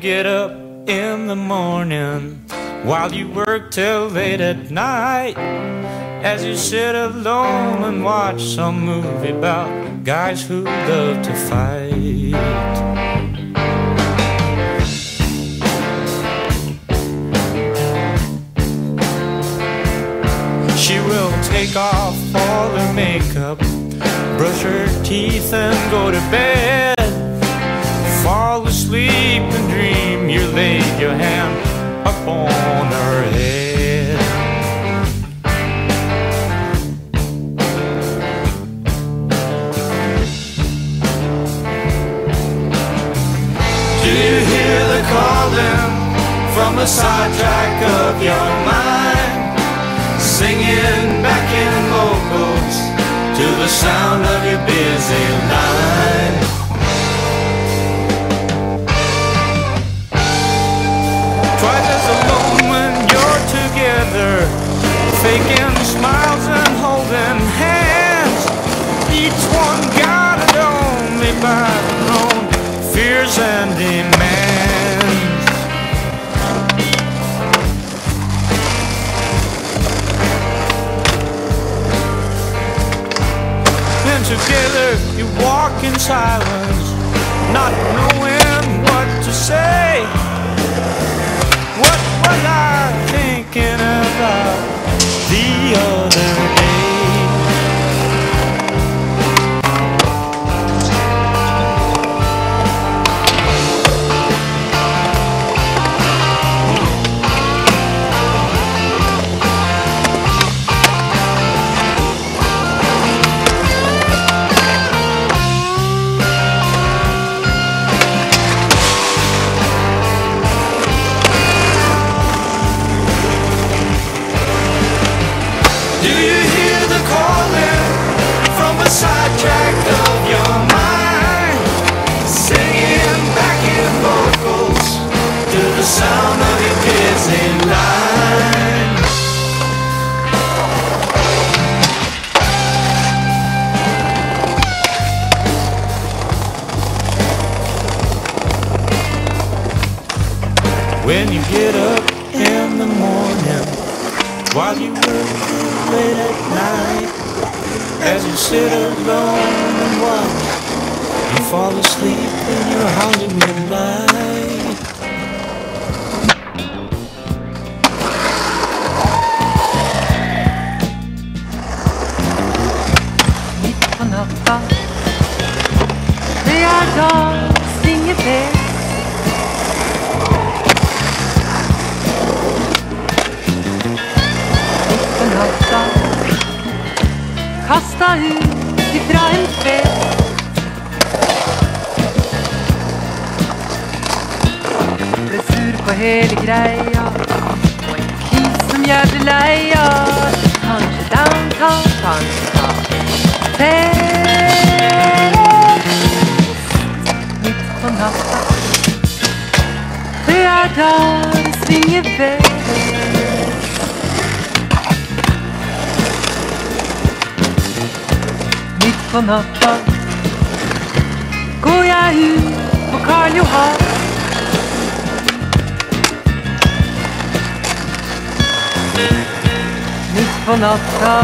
get up in the morning while you work till late at night. As you sit alone and watch some movie about guys who love to fight. She will take off all her makeup, brush her teeth, and go to bed. Fall asleep and dream you laid your hand upon her head. Do you hear the calling from the sidetrack of your mind? Singing backing vocals to the sound of your busy line. Twice as alone when you're together, faking smiles and holding hands. Each one guided only by their own fears and demands. And together you walk in silence, not knowing what to say. What was I thinking about? The other as you sit alone and watch you fall asleep in your Hollywood light mitt på natta Det er dans, Kasta ut ifra en fest Ble sur på hele greia. Og en kis som gjør det leia. Kanskje downtown, kanskje Midt på natta. Det er det svinger på natta Går jeg ut på Karl Johan Midt på natta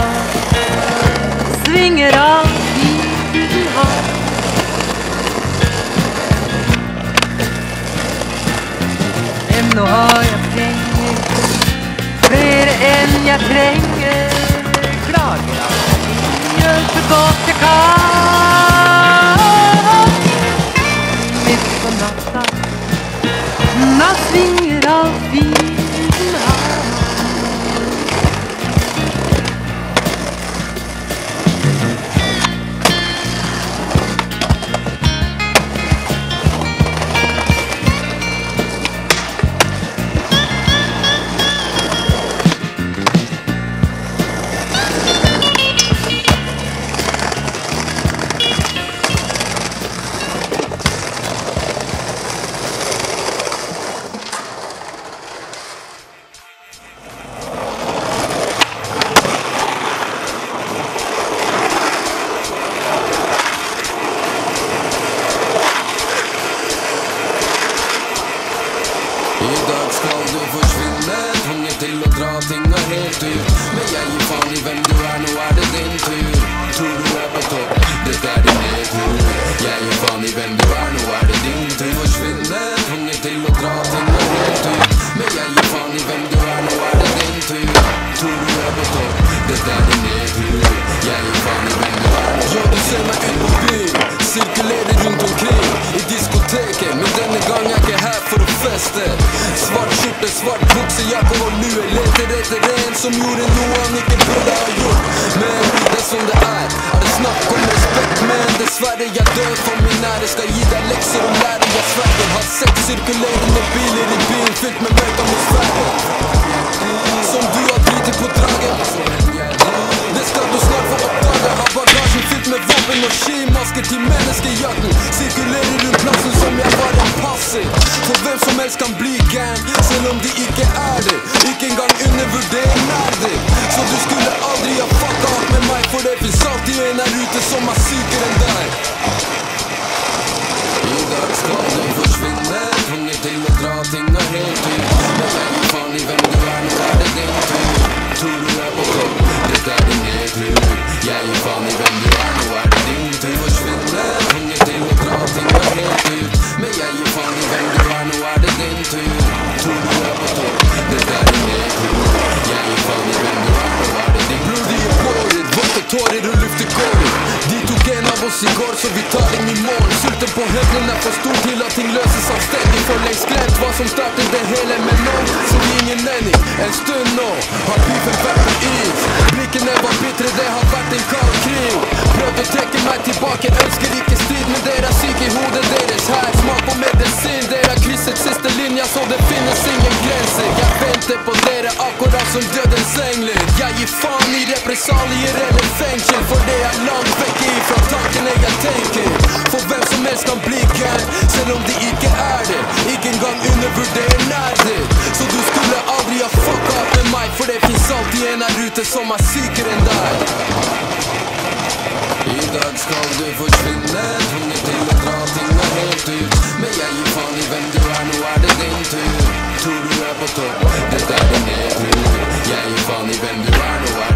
svinger av uten hav. Ennå har jeg penger, flere enn jeg trenger. Klager at Midt på natta, å. Svart skjorte, svart bukse, jakke og lue. Leter etter en som gjorde noe han ikke burde ha gjort. Men det som det er. Er det snakk om respekt, men dessverre, jeg dør for min ære. Skal gi deg lekser og læring, Jeg sverger. Har sett sirkulerende biler i byen fylt med mørk atmosfære. Som du har driti på draget. Det skal du snart få oppdage. Har med våpen og skimasker til menneskejakten. Sirkulerer rundt plassen som jeg var en passiv. For hvem som helst kan bli gang, selv om de ikke er det. Ikke engang undervurder nerder. Så du skulle aldri ha fucka opp med meg, for det fins alltid en her ute som er sykere enn deg. I dag skal du forsvinne, tvunget til å dra tinga helt ut. På høyden er for stor til at ting løses avstendig. For lengst glemt hva som startet det hele, men nå så vi ingen mening. En stund nå har beefen vært på is. Blikkene var bitre, det har vært en kald krig. Prøvde å trekke meg tilbake, ønsker ikke strid, men dere er syke i hodet deres her. Smak på medisin, dere har krysset siste linja, så det finnes ingen grenser. Jeg venter på dere akkurat som dødens engler. Jeg gir faen i represalier eller fengsel, for det er langt vekk ifra tankene jeg tenker. For hvem som helst kan bli gæren, selv om de ikke er det. Ikke engang undervurder nerder. For det fins alltid en her ute som er sykere enn deg. I dag skal du forsvinne, tvunget til å dra tinga helt ut. Men jeg gir faen i hvem du er, nå er det din tur. Tror du er på topp, dette er din nedtur. Jeg gir faen i hvem du er, nå er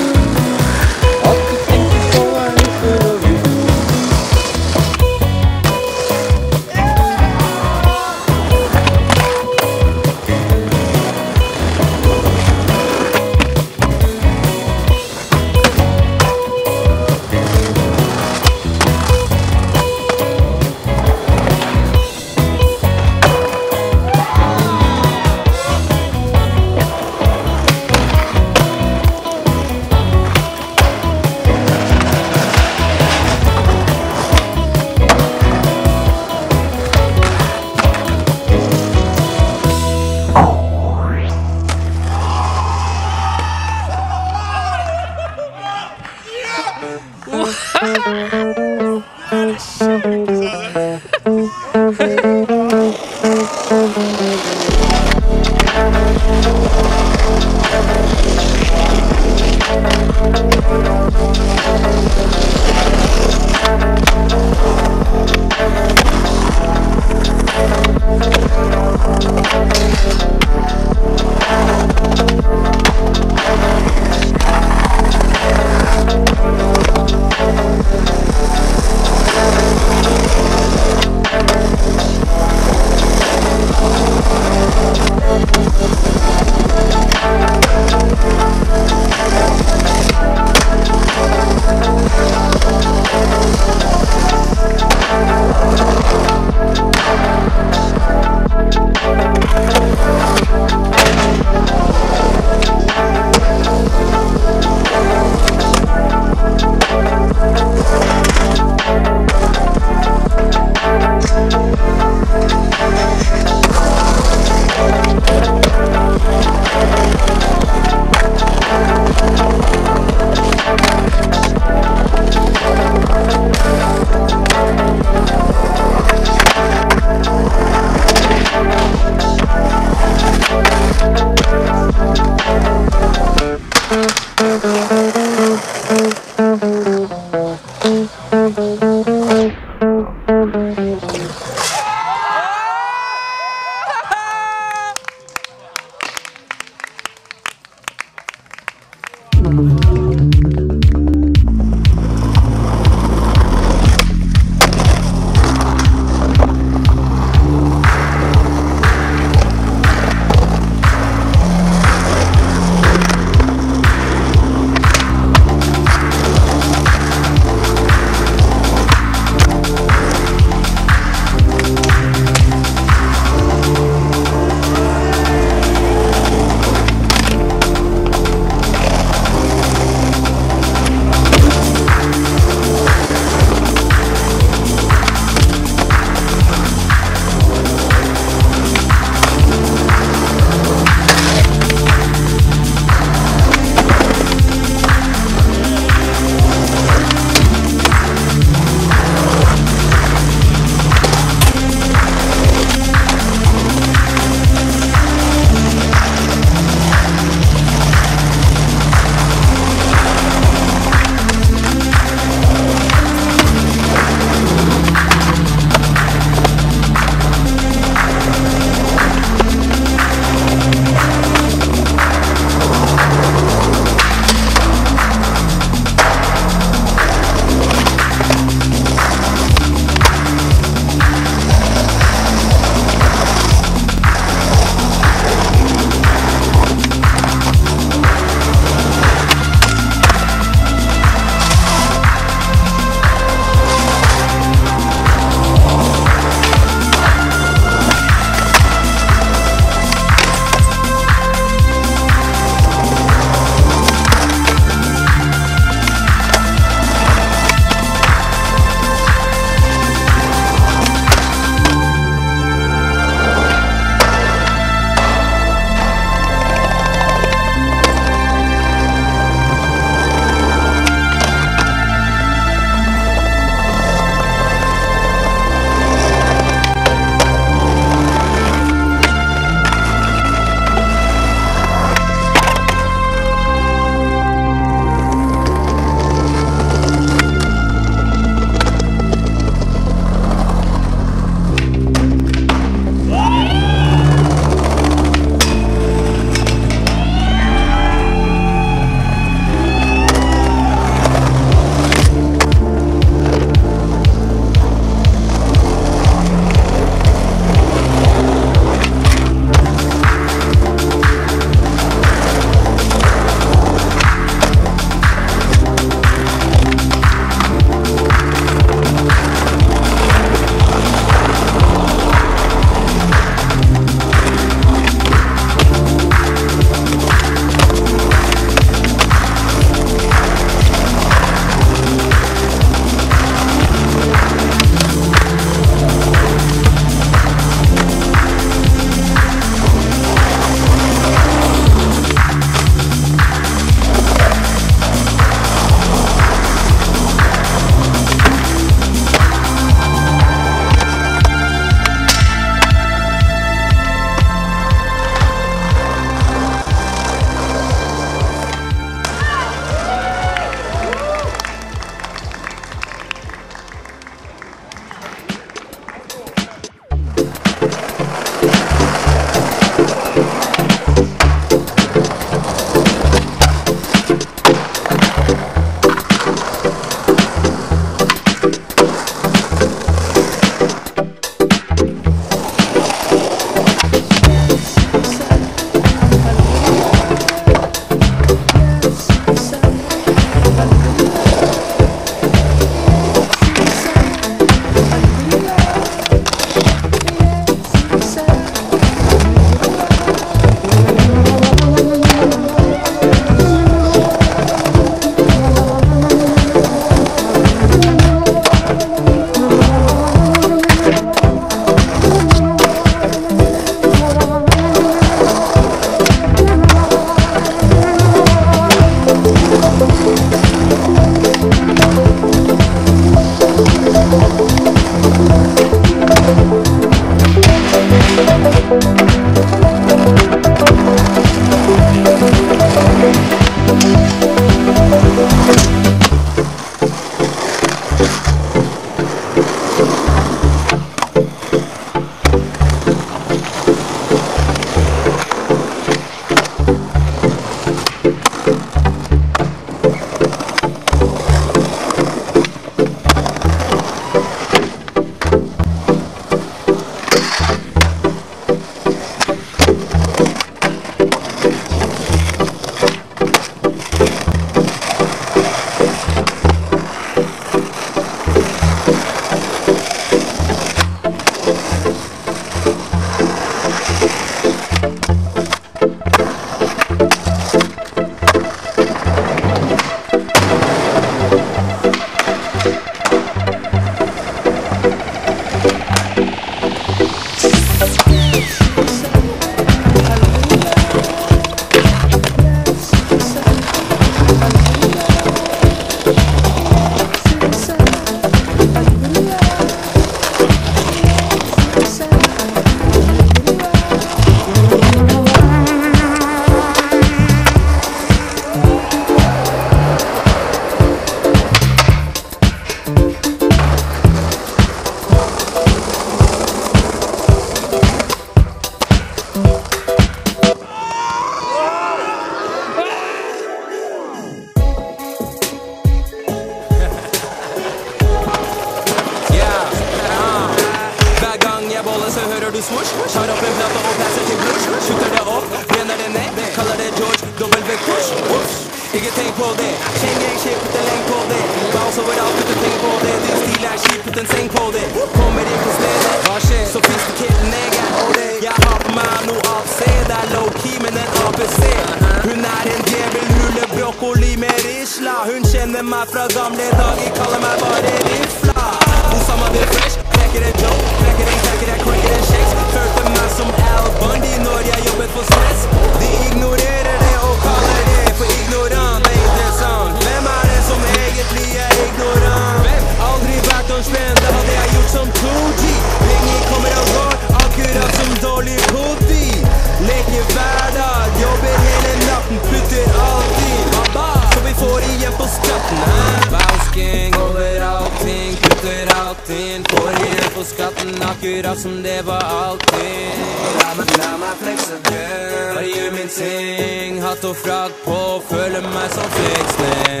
og frakk på, føler meg som.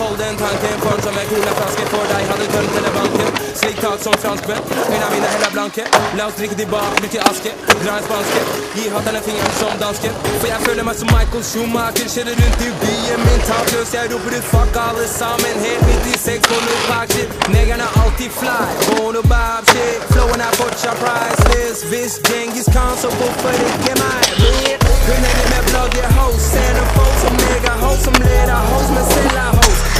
Hold den tanken Form som en colaflaske for deg. Hadde tømt hele banken? Slik tak som franskmenn Øyne mine heller blanke. La oss drikke tilbake til aske. Dra en spanske. Gi hatterne fingeren som dansken For jeg føler meg som Michael Schumacher. Kjører rundt i byen min tapløs. Jeg roper ut fuck alle sammen. Helt 96 på noe pack shit. Negerne er alltid fly. På noe bab shit. Flowen er fortsatt priceless. Hvis Genghis Khan så hvorfor ikke meg Hun henger med blodige hoes folk som mega-hoes Som ler av hoes, men selv er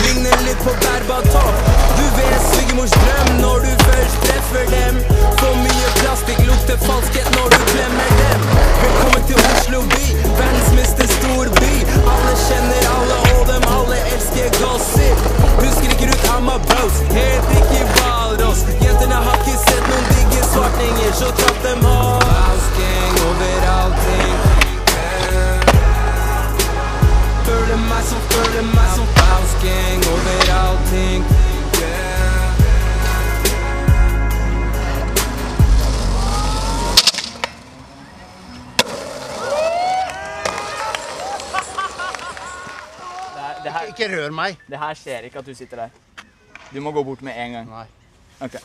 Ligner litt på Berbatov Du vet svigermors drøm Når du først treffer dem. For mye plastikk lukter falskhet Når du glemmer dem. Velkommen til Oslo by Verdensmester storby Alle kjenner alle og dem alle elsker gossip. Husker ikke ut Amma Bros Helt ikke hvalross. Jentene har ikke sett noen digge svartninger Så trapp dem det, her, meg. det her skjer ikke at du sitter der. Du må gå bort med en gang. Nei. Ok.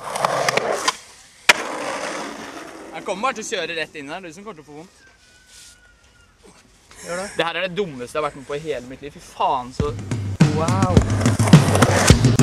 Jeg kommer bare til å kjøre rett inn her. Du som kommer til å få vondt. Gjør det. Det her er det dummeste jeg har vært med på i hele mitt liv. Fy faen, så Wow.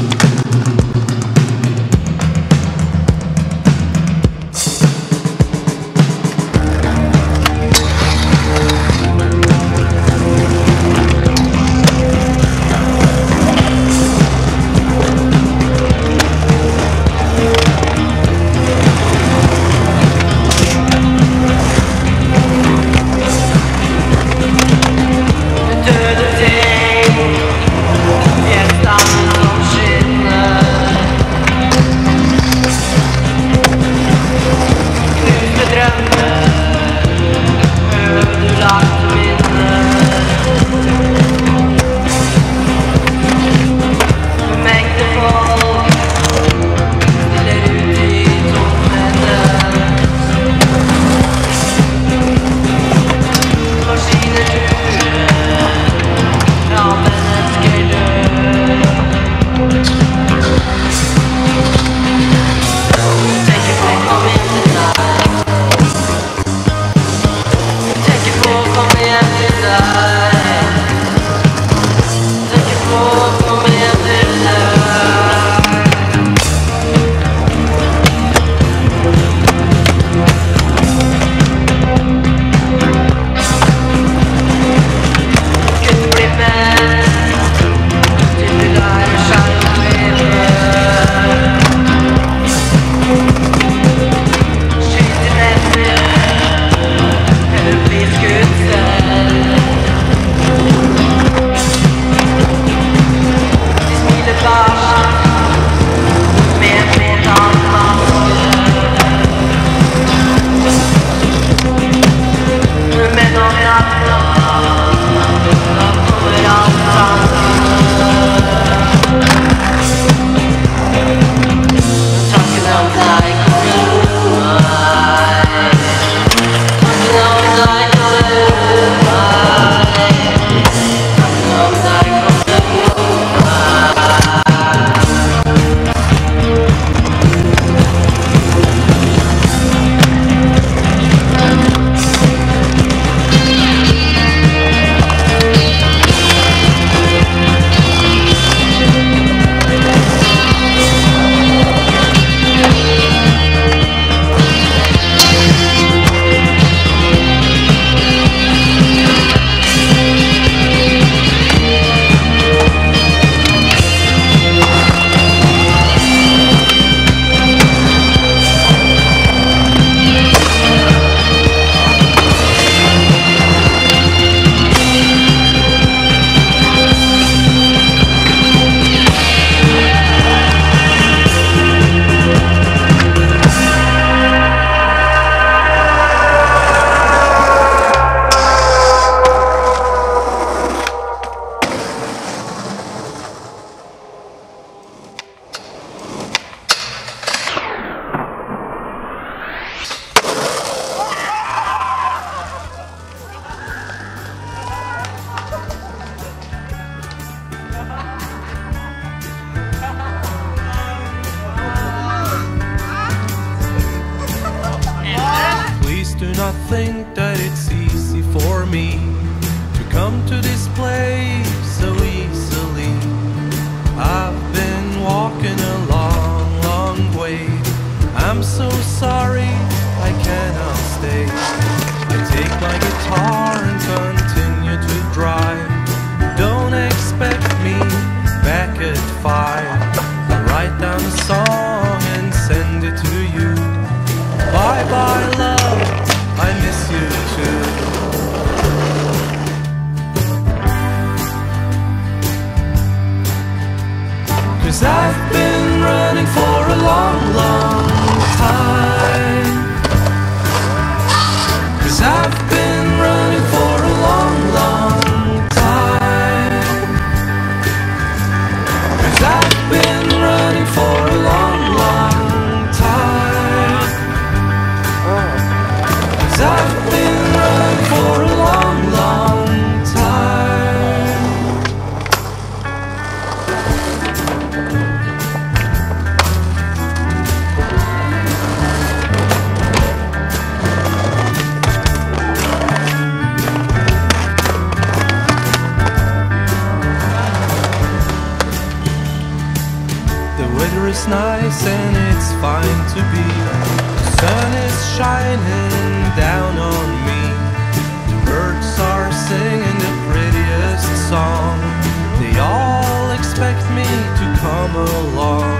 nice and it's fine to be. The sun is shining down on me. The birds are singing the prettiest song. They all expect me to come along.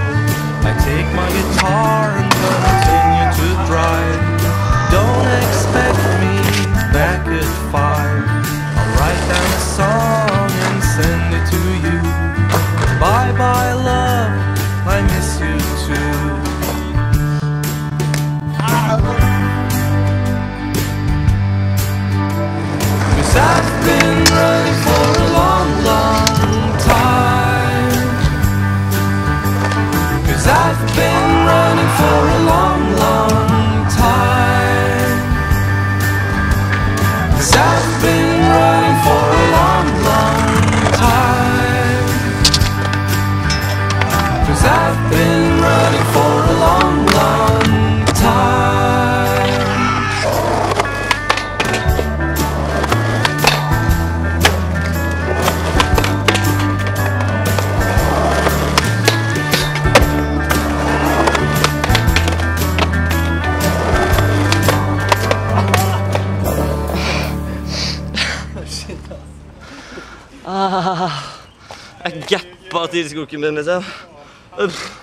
I take my guitar and continue to drive. Don't expect me back at five. I'll write down a song and send for Samtidig skulle jeg ikke.